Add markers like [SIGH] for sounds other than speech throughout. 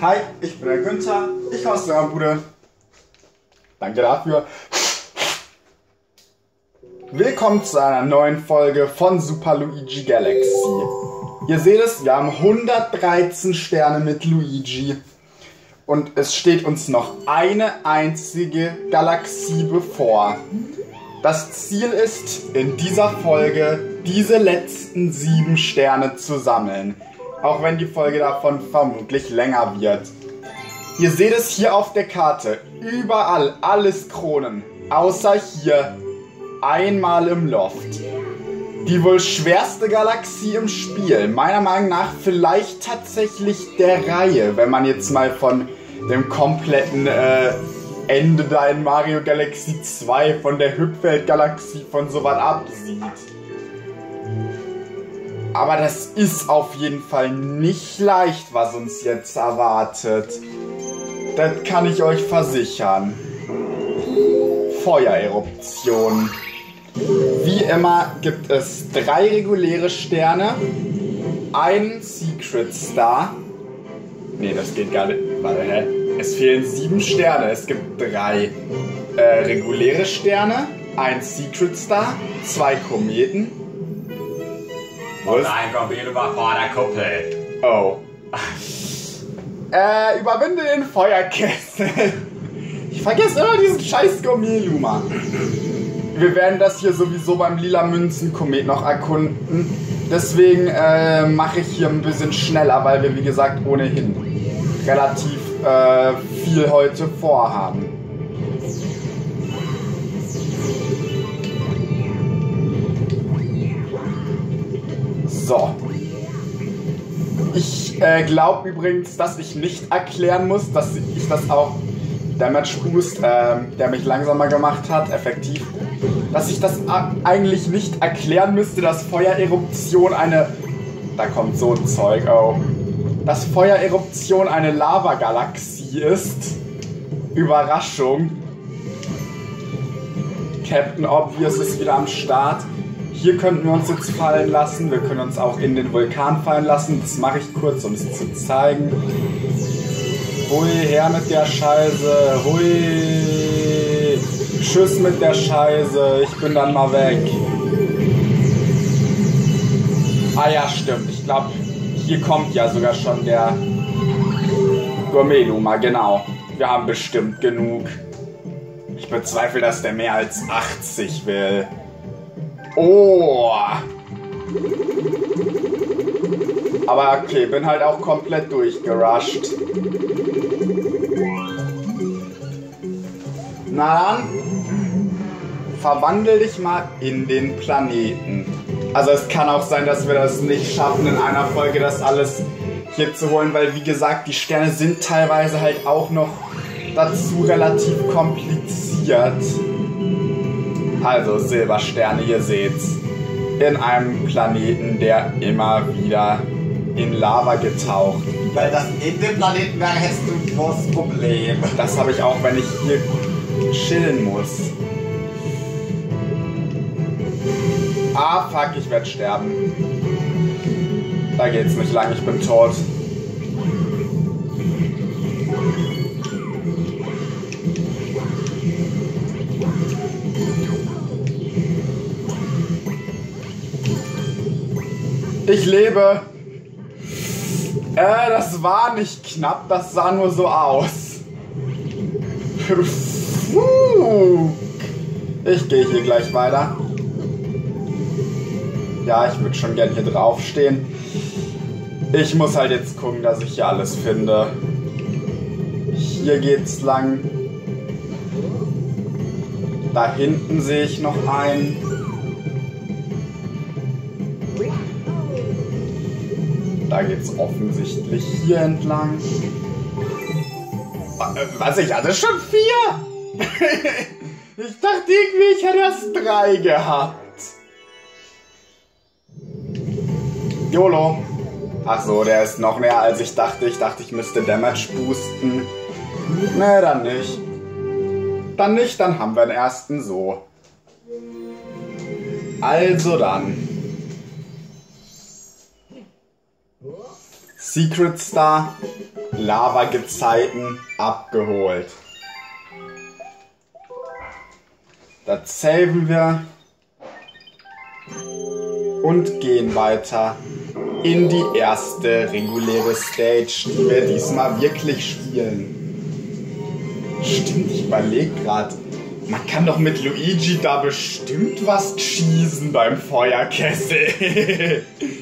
Hi, ich bin der Günther. Ich aus der Bude. Danke dafür. Willkommen zu einer neuen Folge von Super Luigi Galaxy. Ihr seht es, wir haben 113 Sterne mit Luigi. Und es steht uns noch eine einzige Galaxie bevor. Das Ziel ist, in dieser Folge diese letzten sieben Sterne zu sammeln. Auch wenn die Folge davon vermutlich länger wird. Ihr seht es hier auf der Karte. Überall alles Kronen. Außer hier einmal im Loft. Die wohl schwerste Galaxie im Spiel. Meiner Meinung nach vielleicht tatsächlich der Reihe, wenn man jetzt mal von dem kompletten äh, Ende da in Mario Galaxy 2 von der Hüpfwelt-Galaxie von so was absieht. Aber das ist auf jeden Fall nicht leicht, was uns jetzt erwartet. Das kann ich euch versichern. Feuereruption. Wie immer gibt es drei reguläre Sterne, einen Secret Star. Ne, das geht gar nicht. Warte, hä? Es fehlen sieben Sterne. Es gibt drei äh, reguläre Sterne, ein Secret Star, zwei Kometen. Und ein war vor der Kuppel. Oh. Äh, überwinde den Feuerkessel. Ich vergesse immer diesen scheiß Gourmet-Luma. Wir werden das hier sowieso beim lila Münzen-Komet noch erkunden. Deswegen äh, mache ich hier ein bisschen schneller, weil wir wie gesagt ohnehin relativ äh, viel heute vorhaben. So. Ich äh, glaube übrigens, dass ich nicht erklären muss, dass ich das auch Damage Boost, äh, der mich langsamer gemacht hat, effektiv, dass ich das eigentlich nicht erklären müsste, dass Feuereruption eine. Da kommt so ein Zeug, oh. Dass Feuereruption eine Lavagalaxie ist. Überraschung. Captain Obvious ist wieder am Start. Hier könnten wir uns jetzt fallen lassen. Wir können uns auch in den Vulkan fallen lassen. Das mache ich kurz, um es zu zeigen. Hui, her mit der Scheiße. Hui. Tschüss mit der Scheiße. Ich bin dann mal weg. Ah ja, stimmt. Ich glaube, hier kommt ja sogar schon der Gourmet-Luma. Genau. Wir haben bestimmt genug. Ich bezweifle, dass der mehr als 80 will. Oh. Aber okay, bin halt auch komplett durchgerusht. Na dann, verwandel dich mal in den Planeten. Also es kann auch sein, dass wir das nicht schaffen, in einer Folge das alles hier zu holen, weil wie gesagt, die Sterne sind teilweise halt auch noch dazu relativ kompliziert. Also Silbersterne, ihr seht's. In einem Planeten, der immer wieder in Lava getaucht. Weil das in dem Planeten wäre, hättest du ein großes Problem. Das habe ich auch, wenn ich hier chillen muss. Ah, fuck, ich werde sterben. Da geht's nicht lang, ich bin tot. Ich lebe. Äh, das war nicht knapp, das sah nur so aus. Ich gehe hier gleich weiter. Ja, ich würde schon gern hier draufstehen. Ich muss halt jetzt gucken, dass ich hier alles finde. Hier geht's lang. Da hinten sehe ich noch einen. Da geht's offensichtlich hier entlang. Was, ich hatte schon vier? [LAUGHS] ich dachte irgendwie, ich hätte erst drei gehabt. YOLO. Ach so, der ist noch näher als ich dachte. Ich dachte, ich müsste Damage boosten. Nee, dann nicht. Dann nicht, dann haben wir den ersten so. Also dann. Secret Star. Lava-Gezeiten abgeholt. Das saven wir und gehen weiter in die erste reguläre Stage, die wir diesmal wirklich spielen. Stimmt, ich überlege gerade. Man kann doch mit Luigi da bestimmt was cheesen beim Feuerkessel. [LAUGHS]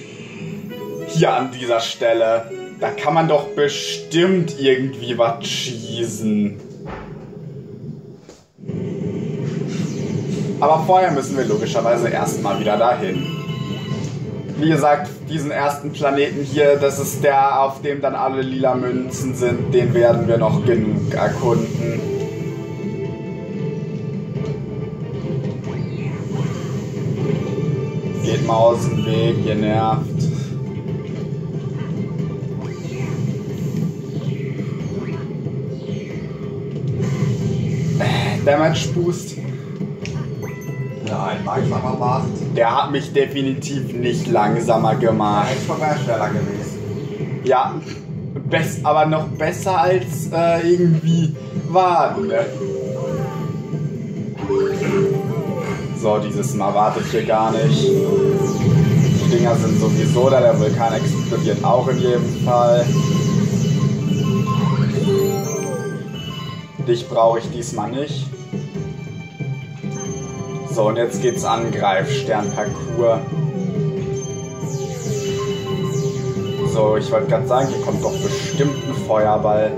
Hier an dieser Stelle. Da kann man doch bestimmt irgendwie was cheesen. Aber vorher müssen wir logischerweise erstmal wieder dahin. Wie gesagt, diesen ersten Planeten hier, das ist der, auf dem dann alle lila Münzen sind. Den werden wir noch genug erkunden. Geht mal aus dem Weg, ihr nervt. Damage Boost. Nein, langsamer macht. Der hat mich definitiv nicht langsamer gemacht. Eigentlich schon mal schneller gewesen. Ja, best, aber noch besser als äh, irgendwie warten. Ne? So, dieses Mal warte ich hier gar nicht. Die Dinger sind sowieso da, der Vulkan explodiert auch in jedem Fall. Dich brauche ich diesmal nicht. So, und jetzt geht's an Greifsternparcours. So, ich wollte gerade sagen, hier kommt doch bestimmt ein Feuerball.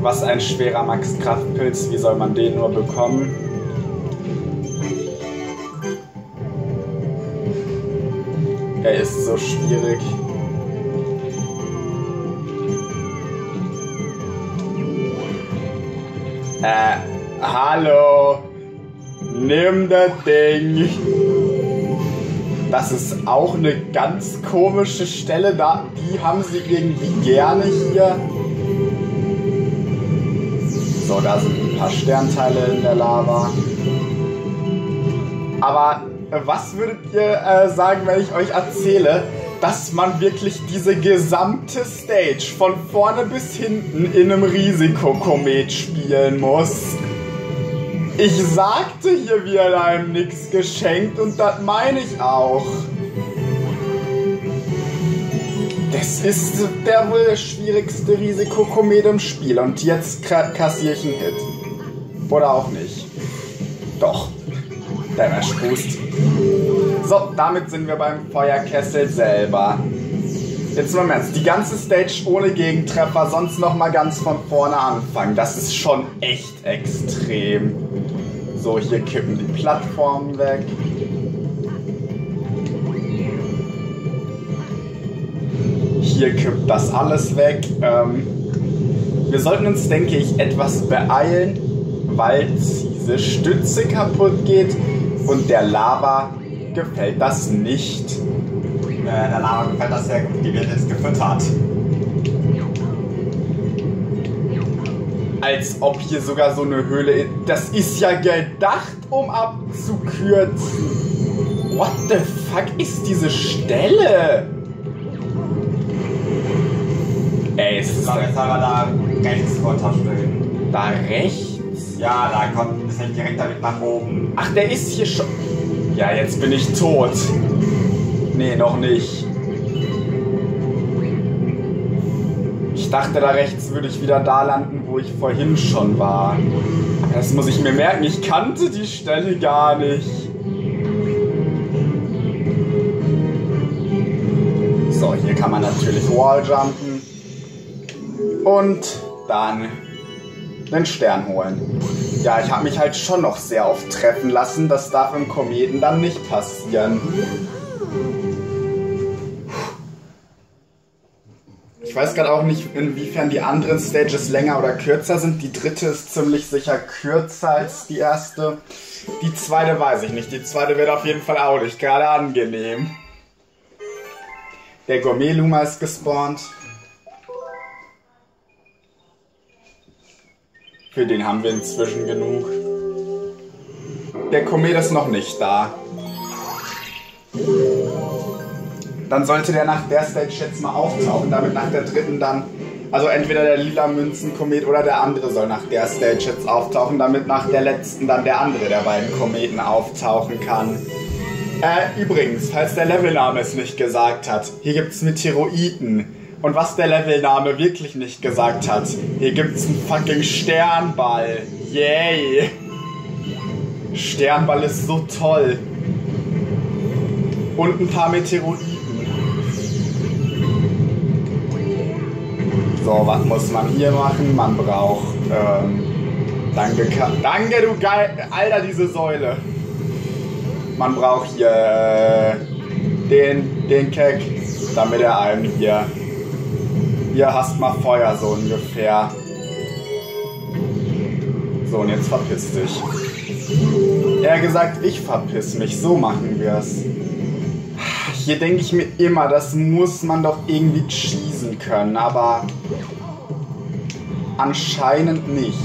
Was ein schwerer Max-Kraftpilz, wie soll man den nur bekommen? Er ist so schwierig. Äh, hallo. Nimm das Ding. Das ist auch eine ganz komische Stelle. Da, die haben sie irgendwie gerne hier. So, da sind ein paar Sternteile in der Lava. Aber äh, was würdet ihr äh, sagen, wenn ich euch erzähle, dass man wirklich diese gesamte Stage von vorne bis hinten in einem Risikokomet spielen muss? Ich sagte hier wieder einem nix geschenkt und das meine ich auch. Das ist der wohl schwierigste Risikokomet im Spiel und jetzt kassiere ich einen Hit. Oder auch nicht. Doch. Damage Boost. So, damit sind wir beim Feuerkessel selber. Jetzt mal Ernst, die ganze Stage ohne Gegentreffer, sonst nochmal ganz von vorne anfangen. Das ist schon echt extrem. So, hier kippen die Plattformen weg. Hier kippt das alles weg. Ähm, wir sollten uns, denke ich, etwas beeilen, weil diese Stütze kaputt geht und der Lava gefällt das nicht. Äh, der Lava gefällt das sehr gut. Die wird jetzt gefüttert. Als ob hier sogar so eine Höhle ist. Das ist ja gedacht, um abzukürzen. What the fuck ist diese Stelle? Ey, es ist wir da rechts runterspringen. da rechts. Ja, da kommt ein bisschen direkt damit nach oben. Ach, der ist hier schon. Ja, jetzt bin ich tot. Nee, noch nicht. Ich dachte, da rechts würde ich wieder da landen, wo ich vorhin schon war. Das muss ich mir merken. Ich kannte die Stelle gar nicht. So, hier kann man natürlich Walljumpen. Und dann den Stern holen. Ja, ich habe mich halt schon noch sehr oft treffen lassen. Das darf im Kometen dann nicht passieren. Weiß gerade auch nicht, inwiefern die anderen Stages länger oder kürzer sind. Die dritte ist ziemlich sicher kürzer als die erste. Die zweite weiß ich nicht. Die zweite wird auf jeden Fall auch nicht gerade angenehm. Der Gourmet-Luma ist gespawnt. Für den haben wir inzwischen genug. Der Komet ist noch nicht da. Dann sollte der nach der Stage jetzt mal auftauchen, damit nach der dritten dann, also entweder der lila Münzenkomet oder der andere soll nach der Stage jetzt auftauchen, damit nach der letzten dann der andere der beiden Kometen auftauchen kann. Äh, übrigens, falls der Levelname es nicht gesagt hat, hier gibt's Meteoroiden. Und was der Levelname wirklich nicht gesagt hat, hier gibt's einen fucking Sternball. Yay! Sternball ist so toll. Und ein paar Meteoroiden. So, was muss man hier machen? Man braucht, ähm, danke, danke du geil, Alter, diese Säule. Man braucht hier äh, den, den Keck, damit er einem hier, hier hast mal Feuer so ungefähr. So, und jetzt verpiss dich. Er gesagt, ich verpiss mich, so machen wir es. Hier denke ich mir immer, das muss man doch irgendwie cheesen können, aber anscheinend nicht.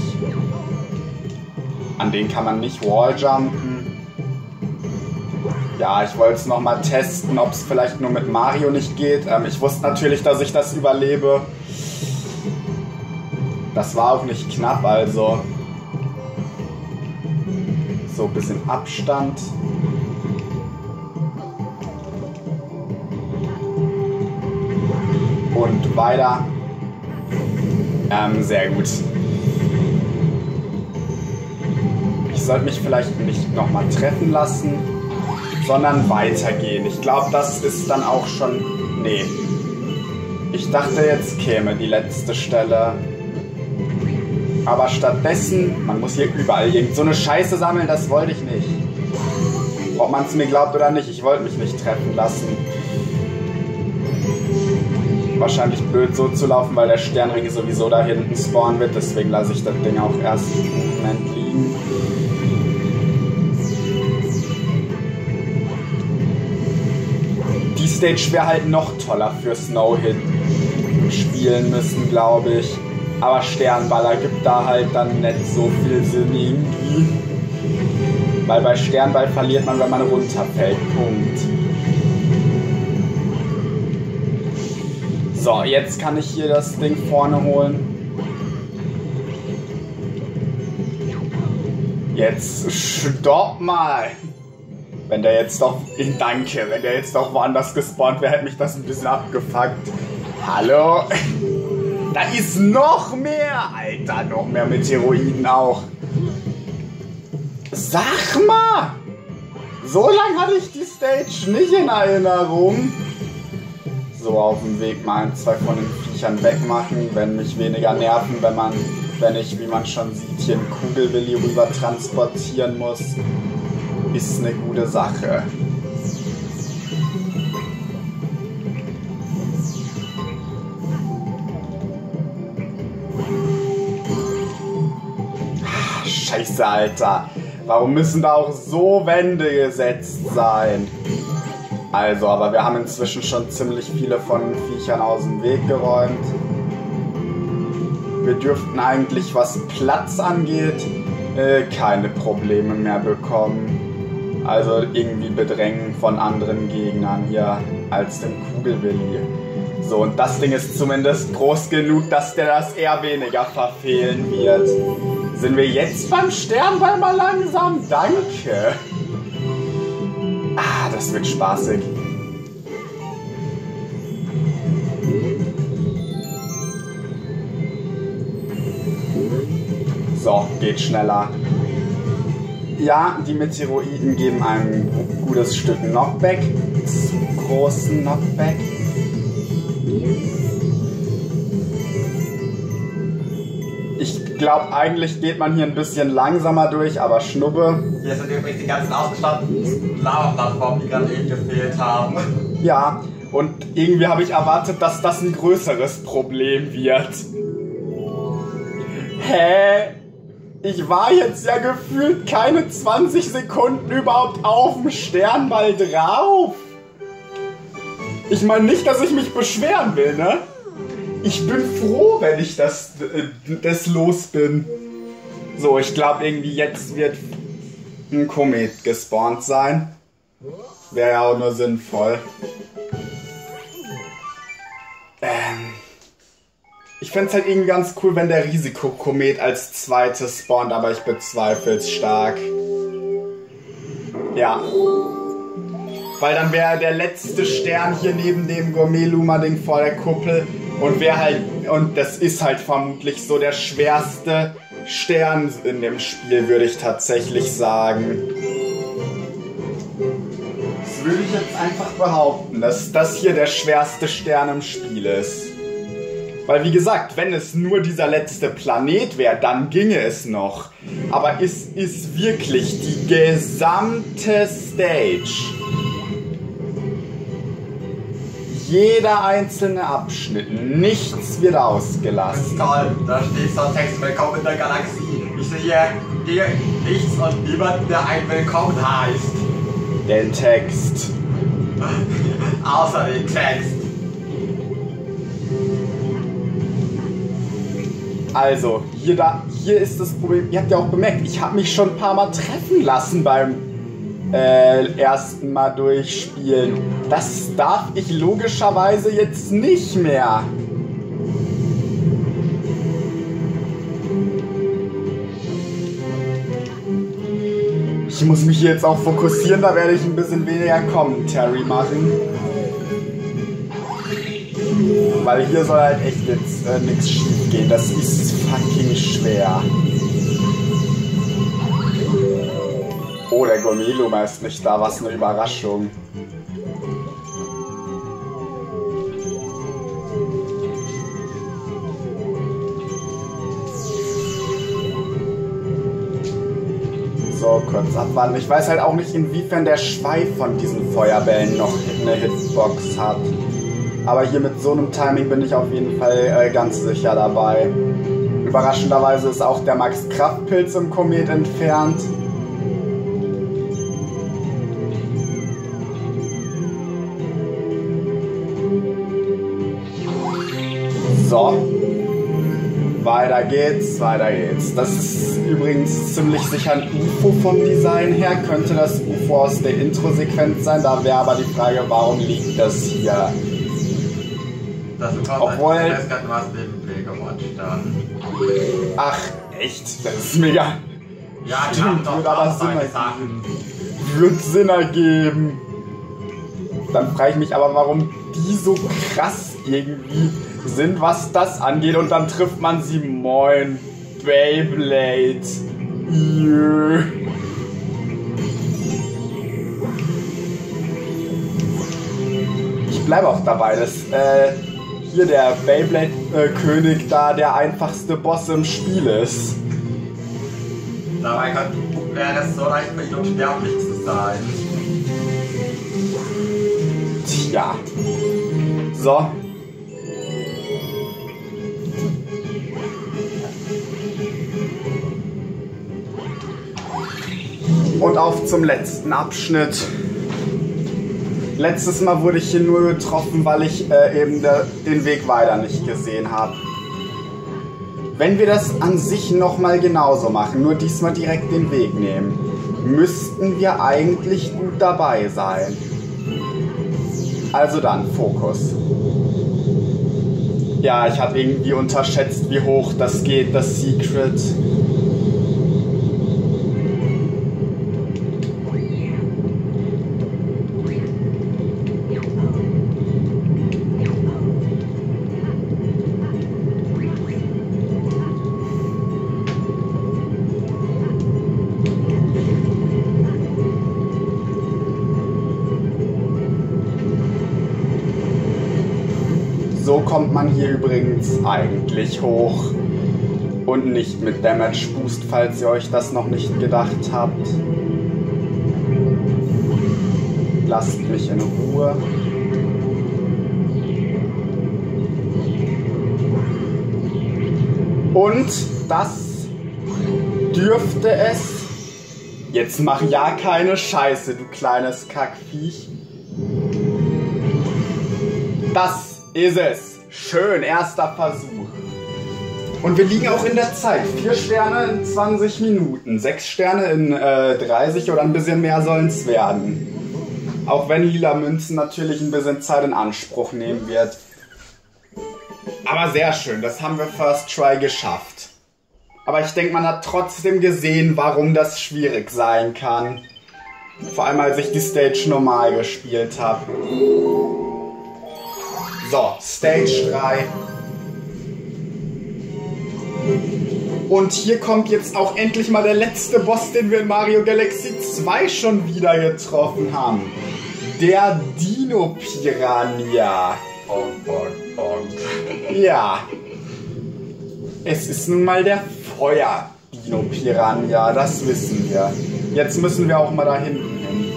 An den kann man nicht walljumpen. Ja, ich wollte es nochmal testen, ob es vielleicht nur mit Mario nicht geht. Ähm, ich wusste natürlich, dass ich das überlebe. Das war auch nicht knapp, also. So, ein bisschen Abstand. Und weiter. Ähm, sehr gut. Ich sollte mich vielleicht nicht nochmal treffen lassen sondern weitergehen. Ich glaube, das ist dann auch schon... Nee. Ich dachte, jetzt käme die letzte Stelle. Aber stattdessen, man muss hier überall irgend so eine Scheiße sammeln, das wollte ich nicht. Ob man es mir glaubt oder nicht, ich wollte mich nicht treffen lassen. Wahrscheinlich blöd so zu laufen, weil der Sternring sowieso da hinten spawnen wird, deswegen lasse ich das Ding auch erst einen Moment liegen. Stage wäre halt noch toller für Snowhit spielen müssen, glaube ich. Aber Sternballer gibt da halt dann nicht so viel Sinn irgendwie. Weil bei Sternball verliert man, wenn man runterfällt. Punkt. So, jetzt kann ich hier das Ding vorne holen. Jetzt stopp mal! Wenn der jetzt doch, danke, wenn der jetzt doch woanders gespawnt wäre, hätte mich das ein bisschen abgefuckt. Hallo? Da ist noch mehr, Alter, noch mehr Meteoroiden auch. Sag mal! So lange hatte ich die Stage nicht in Erinnerung. So auf dem Weg mal ein, zwei von den Viechern wegmachen, wenn mich weniger nerven, wenn man, wenn ich, wie man schon sieht, hier einen Kugelwilli rüber transportieren muss ist eine gute Sache. Scheiße, Alter. Warum müssen da auch so Wände gesetzt sein? Also, aber wir haben inzwischen schon ziemlich viele von Viechern aus dem Weg geräumt. Wir dürften eigentlich, was Platz angeht, äh, keine Probleme mehr bekommen. Also irgendwie Bedrängen von anderen Gegnern hier als dem Kugelwilli. So, und das Ding ist zumindest groß genug, dass der das eher weniger verfehlen wird. Sind wir jetzt beim Sternball mal langsam? Danke. Ah, das wird spaßig. So, geht schneller. Ja, die Meteoroiden geben ein gutes Stück Knockback. Großen Knockback. Glaube, eigentlich geht man hier ein bisschen langsamer durch, aber Schnubbe. Hier sind übrigens die ganzen ausgestatteten Lava-Plattformen, die gerade eben gefehlt haben. Ja, und irgendwie habe ich erwartet, dass das ein größeres Problem wird. Hä? ich war jetzt ja gefühlt keine 20 Sekunden überhaupt auf dem Sternball drauf. Ich meine nicht, dass ich mich beschweren will, ne? Ich bin froh, wenn ich das, äh, das los bin. So, ich glaube irgendwie jetzt wird ein Komet gespawnt sein. Wäre ja auch nur sinnvoll. Ähm. Ich fände es halt irgendwie ganz cool, wenn der Risikokomet als zweites spawnt, aber ich bezweifle es stark. Ja. Weil dann wäre der letzte Stern hier neben dem Gourmet-Luma-Ding vor der Kuppel und wäre halt, und das ist halt vermutlich so der schwerste Stern in dem Spiel, würde ich tatsächlich sagen. Das würde ich jetzt einfach behaupten, dass das hier der schwerste Stern im Spiel ist. Weil wie gesagt, wenn es nur dieser letzte Planet wäre, dann ginge es noch. Aber es ist wirklich die gesamte Stage. Jeder einzelne Abschnitt, nichts wird ausgelassen. Toll, da steht so ein Text, willkommen in der Galaxie. Ich sehe hier nichts und niemanden, der ein Willkommen heißt. Den Text. [LAUGHS] Außer den Text. Also, hier, da, hier ist das Problem. Ihr habt ja auch bemerkt, ich habe mich schon ein paar Mal treffen lassen beim äh, ersten Mal durchspielen. Das darf ich logischerweise jetzt nicht mehr. Ich muss mich jetzt auch fokussieren, da werde ich ein bisschen weniger Commentary machen. Weil hier soll halt echt jetzt äh, nichts schief gehen. Das ist fucking schwer. Der Gourmet-Luma ist nicht da. Was eine Überraschung. So, kurz abwarten. Ich weiß halt auch nicht, inwiefern der Schweif von diesen Feuerbällen noch eine Hitbox hat. Aber hier mit so einem Timing bin ich auf jeden Fall äh, ganz sicher dabei. Überraschenderweise ist auch der Max-Kraftpilz im Komet entfernt. So. Weiter geht's, weiter geht's. Das ist übrigens ziemlich sicher ein UFO vom Design her. Könnte das UFO aus der Intro-Sequenz sein? Da wäre aber die Frage, warum liegt das hier? Das ist Obwohl-. Ach, echt? Das ist mega. Ja, die Stimmt, haben doch aber Sinn ergeben. Wird Sinn ergeben. Dann frage ich mich aber, warum die so krass irgendwie sind, was das angeht. Und dann trifft man sie. Moin, Beyblade. Jö. Ich bleibe auch dabei, dass äh, hier der Beyblade-König da der einfachste Boss im Spiel ist. Dabei könnte- wäre es so leicht für ihn unsterblich zu sein. Tja. So. Und auf zum letzten Abschnitt. Letztes Mal wurde ich hier nur getroffen, weil ich äh, eben der, den Weg weiter nicht gesehen habe. Wenn wir das an sich nochmal genauso machen, nur diesmal direkt den Weg nehmen, müssten wir eigentlich gut dabei sein. Also dann, Fokus. Ja, ich habe irgendwie unterschätzt, wie hoch das geht, das Secret. Kommt man hier übrigens eigentlich hoch. Und nicht mit Damage Boost, falls ihr euch das noch nicht gedacht habt. Lasst mich in Ruhe. Und das dürfte es. Jetzt mach ja keine Scheiße, du kleines Kackviech. Das ist es. Schön, erster Versuch. Und wir liegen auch in der Zeit. Vier Sterne in 20 Minuten. Sechs Sterne in äh, 30 oder ein bisschen mehr sollen es werden. Auch wenn lila Münzen natürlich ein bisschen Zeit in Anspruch nehmen wird. Aber sehr schön, das haben wir First Try geschafft. Aber ich denke, man hat trotzdem gesehen, warum das schwierig sein kann. Vor allem, als ich die Stage normal gespielt habe. So, Stage 3. Und hier kommt jetzt auch endlich mal der letzte Boss, den wir in Mario Galaxy 2 schon wieder getroffen haben. Der Dino Piranha. Ja. Es ist nun mal der Feuer Dino Piranha, das wissen wir. Jetzt müssen wir auch mal da hinten hin.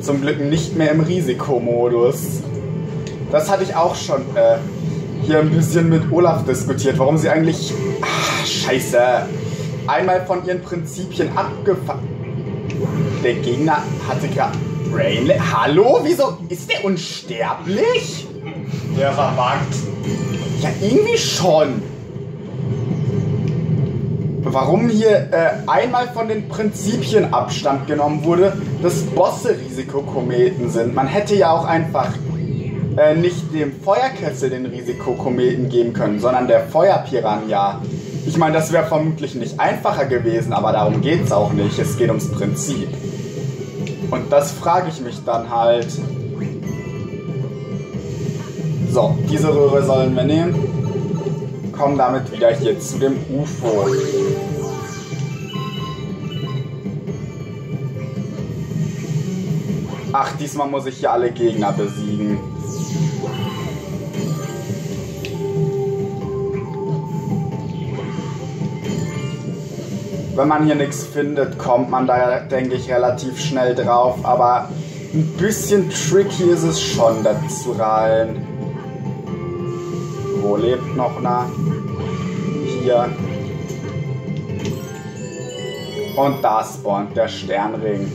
Zum Glück nicht mehr im Risikomodus. Das hatte ich auch schon äh, hier ein bisschen mit Olaf diskutiert, warum sie eigentlich. Ah, scheiße. Einmal von ihren Prinzipien abgefangen. Der Gegner hatte gerade Brainle. Hallo? Wieso ist der unsterblich? Der verbuggt. Ja, irgendwie schon. Warum hier äh, einmal von den Prinzipien Abstand genommen wurde, dass Bosse Risikokometen sind. Man hätte ja auch einfach äh, nicht dem Feuerkessel den Risikokometen geben können, sondern der Feuerpiranha. Ich meine, das wäre vermutlich nicht einfacher gewesen, aber darum geht es auch nicht. Es geht ums Prinzip. Und das frage ich mich dann halt. So, diese Röhre sollen wir nehmen. Kommen damit wieder hier zu dem UFO. Ach, diesmal muss ich hier alle Gegner besiegen. Wenn man hier nichts findet, kommt man da, denke ich, relativ schnell drauf. Aber ein bisschen tricky ist es schon, da zu rein. Wo lebt noch einer? Hier. Und da spawnt der Sternring.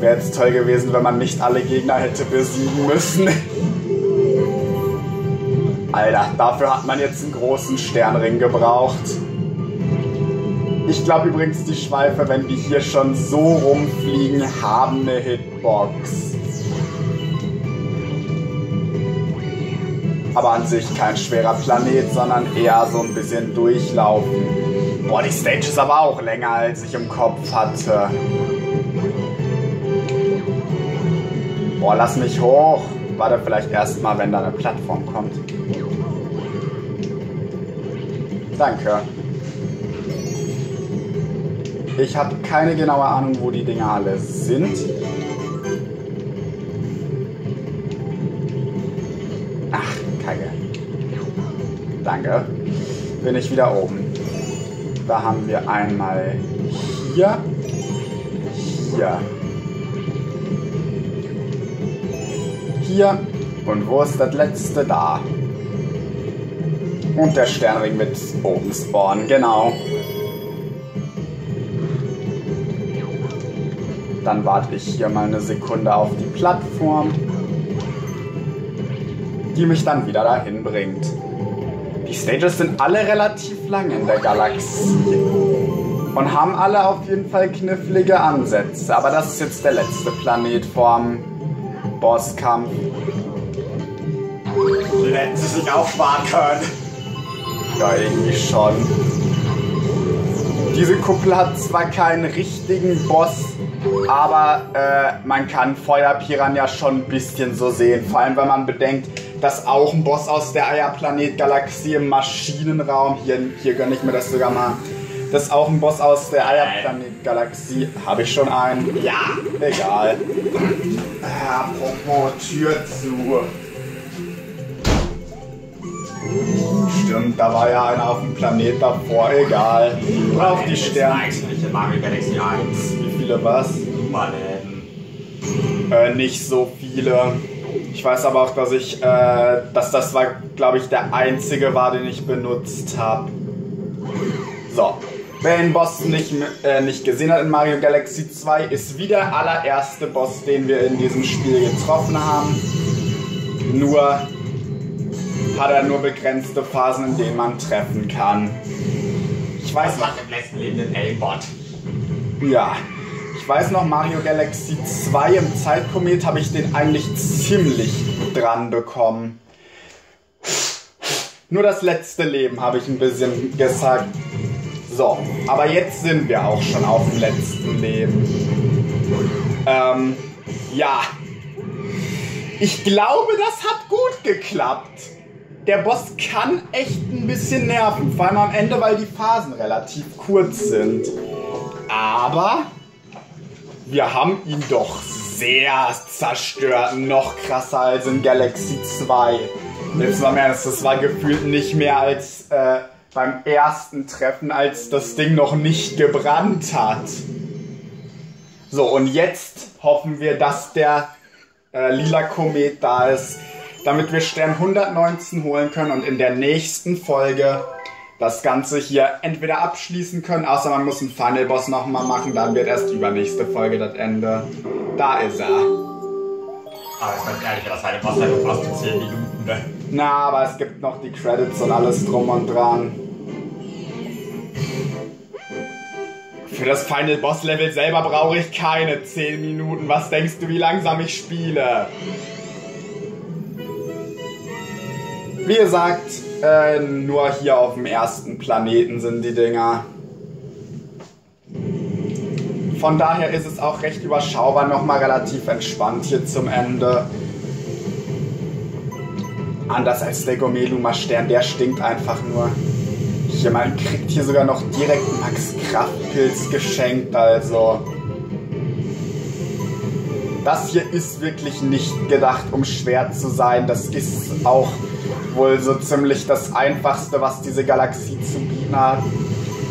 Wäre jetzt toll gewesen, wenn man nicht alle Gegner hätte besiegen müssen. [LAUGHS] Alter, dafür hat man jetzt einen großen Sternring gebraucht. Ich glaube übrigens, die Schweife, wenn die hier schon so rumfliegen, haben eine Hitbox. Aber an sich kein schwerer Planet, sondern eher so ein bisschen durchlaufen. Boah, die Stage ist aber auch länger, als ich im Kopf hatte. Boah, lass mich hoch. Warte vielleicht erstmal, wenn da eine Plattform kommt. Danke. Ich habe keine genaue Ahnung, wo die Dinger alle sind. Ach, Kacke. Danke. Bin ich wieder oben. Da haben wir einmal hier, hier, hier und wo ist das letzte da? Und der Sternring mit oben spawnen, genau. Dann warte ich hier mal eine Sekunde auf die Plattform, die mich dann wieder dahin bringt. Die Stages sind alle relativ lang in der Galaxie und haben alle auf jeden Fall knifflige Ansätze. Aber das ist jetzt der letzte Planet vorm Bosskampf. Hätten sie sich aufsparen können. Ja, irgendwie schon. Diese Kuppel hat zwar keinen richtigen Boss, aber äh, man kann Feuerpiranha schon ein bisschen so sehen. Vor allem, wenn man bedenkt, dass auch ein Boss aus der Eierplanet-Galaxie im Maschinenraum, hier, hier gönne ich mir das sogar mal, dass auch ein Boss aus der Eierplanet-Galaxie, habe ich schon einen? Ja, egal. Äh, apropos Tür zu. Stimmt, da war ja einer auf dem Planet davor, egal. Auf die Sterne. Eigentlich in Mario Galaxy 1. Wie viele was? Nummernläden. Äh, nicht so viele. Ich weiß aber auch, dass ich, äh, dass das war, glaube ich, der einzige war, den ich benutzt habe. So. Wer den Boss nicht, äh, nicht gesehen hat in Mario Galaxy 2, ist wie der allererste Boss, den wir in diesem Spiel getroffen haben. Nur hat er nur begrenzte Phasen, in denen man treffen kann. Ich weiß Was macht im letzten Leben den A-Bot? Ja. Ich Ich weiß noch, Mario Galaxy 2 im Zeitkomet habe ich den eigentlich ziemlich dran bekommen. Nur das letzte Leben habe ich ein bisschen gesagt. So, aber jetzt sind wir auch schon auf dem letzten Leben. Ähm, ja. Ich glaube, das hat gut geklappt. Der Boss kann echt ein bisschen nerven, vor allem am Ende, weil die Phasen relativ kurz sind. Aber wir haben ihn doch sehr zerstört, noch krasser als in Galaxy 2. Jetzt mal mehr, das war gefühlt nicht mehr als äh, beim ersten Treffen, als das Ding noch nicht gebrannt hat. So, und jetzt hoffen wir, dass der äh, lila Komet da ist, damit wir Stern 119 holen können und in der nächsten Folge das Ganze hier entweder abschließen können, außer man muss einen Final Boss nochmal machen, dann wird erst übernächste Folge das Ende. Da ist er. Aber ist ganz ehrlich, das Final Boss halt fast 10 Minuten, ne? Na, aber es gibt noch die Credits und alles drum und dran. Für das Final Boss Level selber brauche ich keine 10 Minuten. Was denkst du, wie langsam ich spiele? Wie gesagt, äh, nur hier auf dem ersten Planeten sind die Dinger. Von daher ist es auch recht überschaubar, nochmal relativ entspannt hier zum Ende. Anders als der Gomeluma Stern, der stinkt einfach nur. Hier, man kriegt hier sogar noch direkt Max Kraftpilz geschenkt, also. Das hier ist wirklich nicht gedacht, um schwer zu sein. Das ist auch wohl so ziemlich das Einfachste, was diese Galaxie zu bieten hat.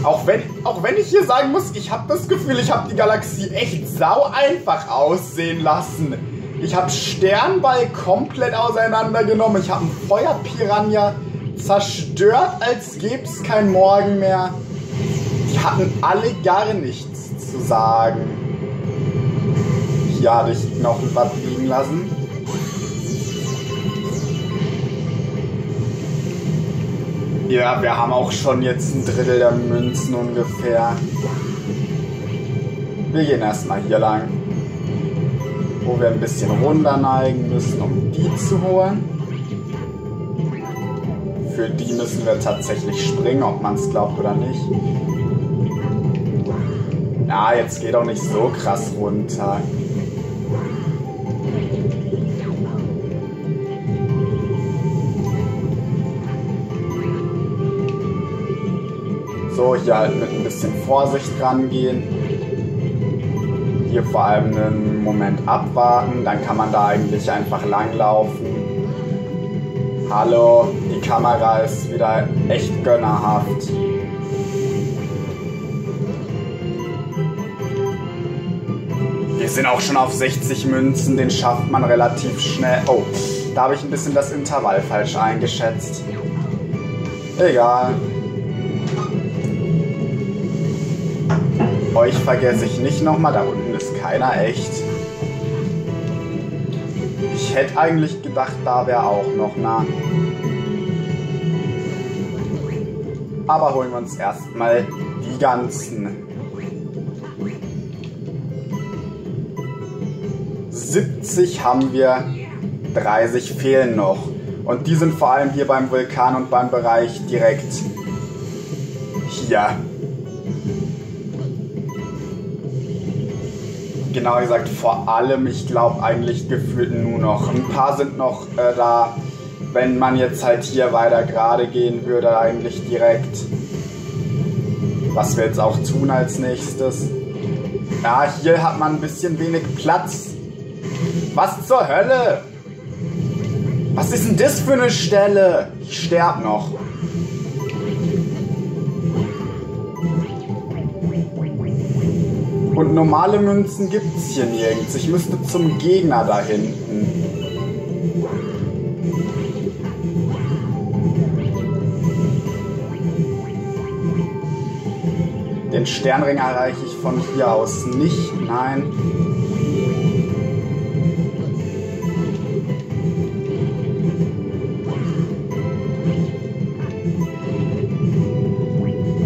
Auch wenn, auch wenn ich hier sagen muss, ich habe das Gefühl, ich habe die Galaxie echt sau einfach aussehen lassen. Ich habe Sternball komplett auseinandergenommen. Ich habe einen Feuerpiranha zerstört, als gäbe es kein Morgen mehr. Die hatten alle gar nichts zu sagen. Hier hatte ich noch was liegen lassen. Ja, wir haben auch schon jetzt ein Drittel der Münzen ungefähr. Wir gehen erstmal hier lang. Wo wir ein bisschen runter neigen müssen, um die zu holen. Für die müssen wir tatsächlich springen, ob man es glaubt oder nicht. Na, jetzt geht auch nicht so krass runter. So, hier halt mit ein bisschen Vorsicht rangehen. Hier vor allem einen Moment abwarten, dann kann man da eigentlich einfach langlaufen. Hallo, die Kamera ist wieder echt gönnerhaft. Wir sind auch schon auf 60 Münzen, den schafft man relativ schnell. Oh, da habe ich ein bisschen das Intervall falsch eingeschätzt. Egal. Euch vergesse ich nicht nochmal, da unten ist keiner echt. Ich hätte eigentlich gedacht, da wäre auch noch nah. Aber holen wir uns erstmal die ganzen. 70 haben wir, 30 fehlen noch. Und die sind vor allem hier beim Vulkan und beim Bereich direkt hier. Genau gesagt vor allem, ich glaube eigentlich gefühlt nur noch. Ein paar sind noch äh, da, wenn man jetzt halt hier weiter gerade gehen würde, eigentlich direkt. Was wir jetzt auch tun als nächstes. Ja, hier hat man ein bisschen wenig Platz. Was zur Hölle? Was ist denn das für eine Stelle? Ich sterb noch. Und normale Münzen gibt es hier nirgends. Ich müsste zum Gegner da hinten. Den Sternring erreiche ich von hier aus nicht. Nein.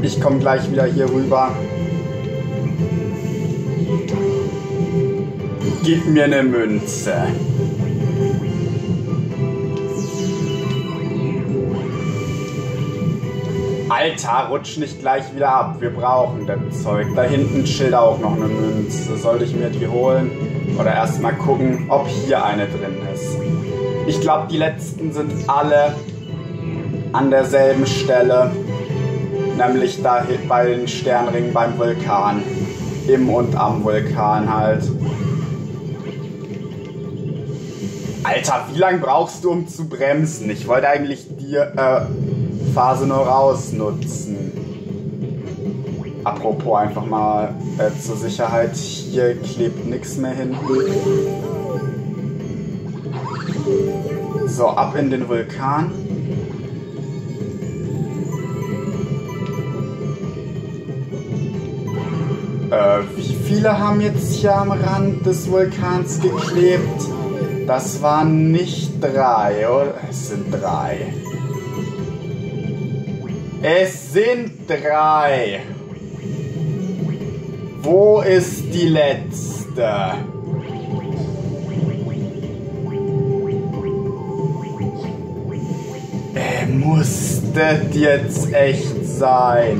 Ich komme gleich wieder hier rüber. Gib mir eine Münze. Alter, rutsch nicht gleich wieder ab. Wir brauchen das Zeug. Da hinten chillt auch noch eine Münze. Sollte ich mir die holen? Oder erstmal gucken, ob hier eine drin ist. Ich glaube, die letzten sind alle an derselben Stelle. Nämlich da bei den Sternringen beim Vulkan. Im und am Vulkan halt. Alter, wie lange brauchst du, um zu bremsen? Ich wollte eigentlich die äh, Phase nur rausnutzen. Apropos einfach mal äh, zur Sicherheit, hier klebt nichts mehr hin. So, ab in den Vulkan. Äh, wie viele haben jetzt hier am Rand des Vulkans geklebt? Das waren nicht drei, oder? Es sind drei. Es sind drei. Wo ist die letzte? Äh, muss das jetzt echt sein?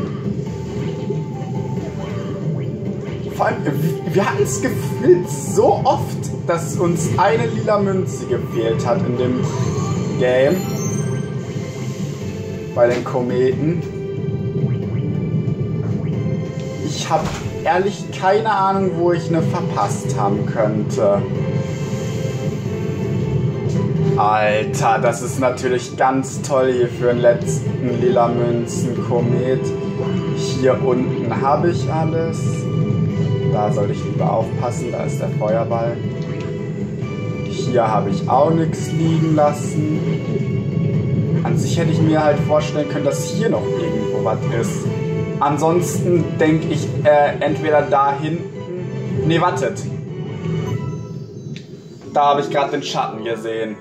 Vor allem, wir hatten es gefühlt so oft, dass uns eine lila Münze gefehlt hat in dem Game. Bei den Kometen. Ich habe ehrlich keine Ahnung, wo ich eine verpasst haben könnte. Alter, das ist natürlich ganz toll hier für den letzten lila Münzen Komet. Hier unten habe ich alles. Da sollte ich lieber aufpassen, da ist der Feuerball. Hier habe ich auch nichts liegen lassen. An sich hätte ich mir halt vorstellen können, dass hier noch irgendwo was ist. Ansonsten denke ich äh, entweder da hinten. Ne, wartet. Da habe ich gerade den Schatten gesehen.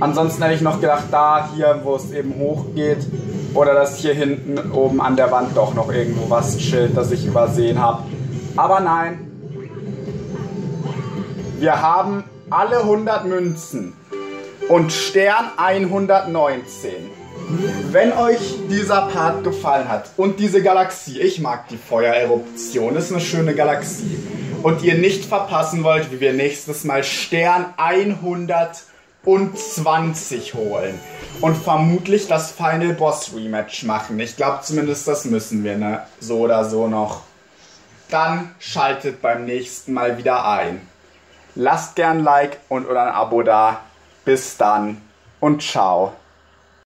Ansonsten hätte ich noch gedacht, da hier, wo es eben hochgeht. Oder dass hier hinten oben an der Wand doch noch irgendwo was chillt, das ich übersehen habe. Aber nein. Wir haben alle 100 Münzen. Und Stern 119. Wenn euch dieser Part gefallen hat und diese Galaxie, ich mag die Feuereruption, ist eine schöne Galaxie, und ihr nicht verpassen wollt, wie wir nächstes Mal Stern 120 holen und vermutlich das Final Boss Rematch machen. Ich glaube zumindest, das müssen wir, ne? So oder so noch. Dann schaltet beim nächsten Mal wieder ein. Lasst gern ein Like und oder ein Abo da. Bis dann und ciao.